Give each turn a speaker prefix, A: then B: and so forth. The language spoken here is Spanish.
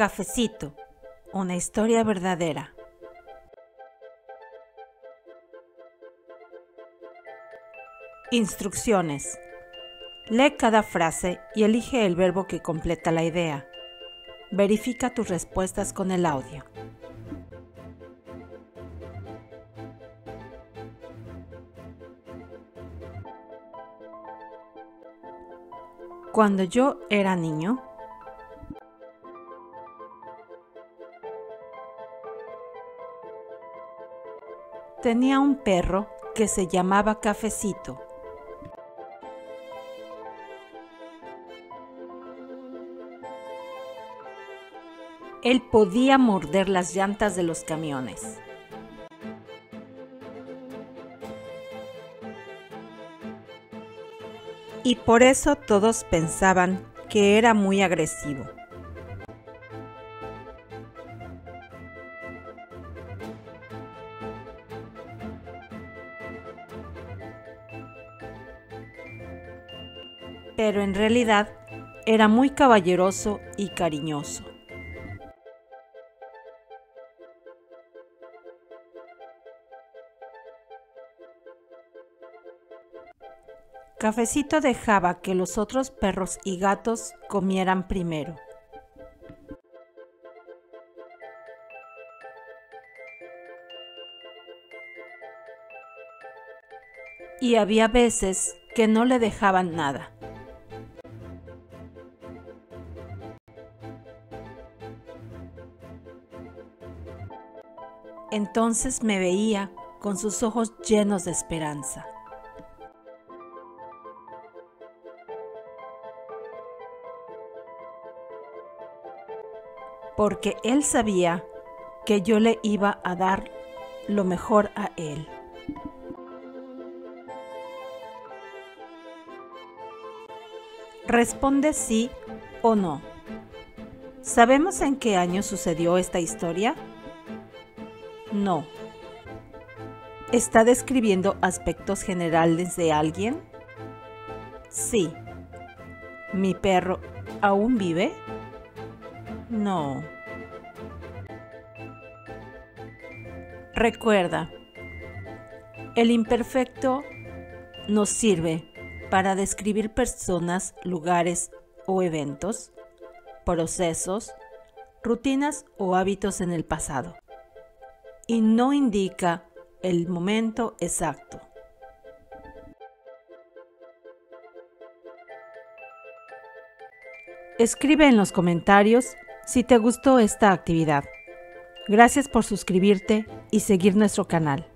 A: Cafecito, una historia verdadera. Instrucciones. Lee cada frase y elige el verbo que completa la idea. Verifica tus respuestas con el audio. Cuando yo era niño, tenía un perro que se llamaba Cafecito. Él podía morder las llantas de los camiones. Y por eso todos pensaban que era muy agresivo. Pero en realidad era muy caballeroso y cariñoso. Cafecito dejaba que los otros perros y gatos comieran primero. Y había veces que no le dejaban nada. Entonces me veía con sus ojos llenos de esperanza. porque él sabía que yo le iba a dar lo mejor a él. Responde sí o no. ¿Sabemos en qué año sucedió esta historia? No. ¿Está describiendo aspectos generales de alguien? Sí. ¿Mi perro aún vive? No. Recuerda, el imperfecto nos sirve para describir personas, lugares o eventos, procesos, rutinas o hábitos en el pasado y no indica el momento exacto. Escribe en los comentarios si te gustó esta actividad. Gracias por suscribirte y seguir nuestro canal.